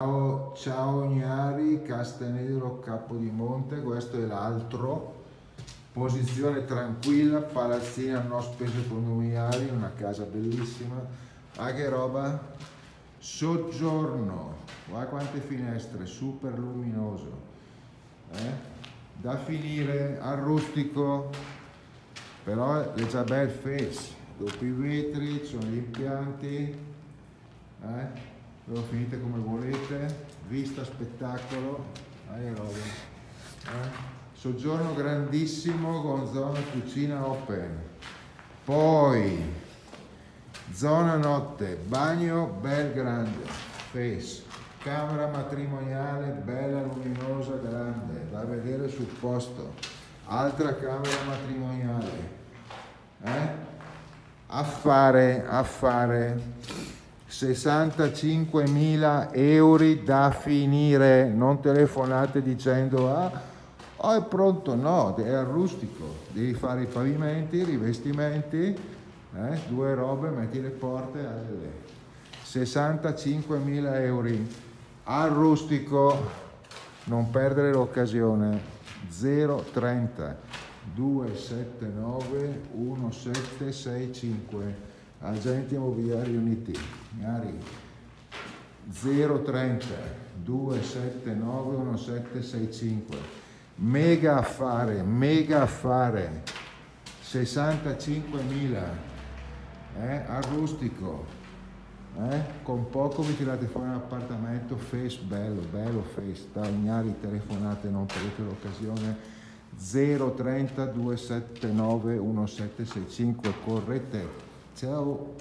Ciao, ciao Gnari, Castanedro Capodimonte, questo è l'altro, posizione tranquilla, palazzina non spese condominiali, una casa bellissima, ah che roba, soggiorno, guarda quante finestre, super luminoso, eh? da finire al rustico, però è già bel face, doppi vetri, sono gli impianti, eh? Lo finite come volete, vista spettacolo, eh, soggiorno grandissimo con zona cucina open, poi zona notte, bagno bel grande, face, camera matrimoniale bella luminosa grande, da vedere sul posto, altra camera matrimoniale, eh? affare, affare 65.000 euro da finire, non telefonate dicendo ah, oh, è pronto, no, è al rustico, devi fare i pavimenti, i rivestimenti, eh, due robe, metti le porte, alle 65.000 euro al rustico, non perdere l'occasione, 030 279 1765 agenti immobiliari uniti, Gnari 030 279 1765, mega affare, mega affare, 65.000, eh, al eh, con poco vi tirate fuori un appartamento, face bello, bello face, Gnari telefonate, non perdete l'occasione, 030 279 1765, correte Ciao.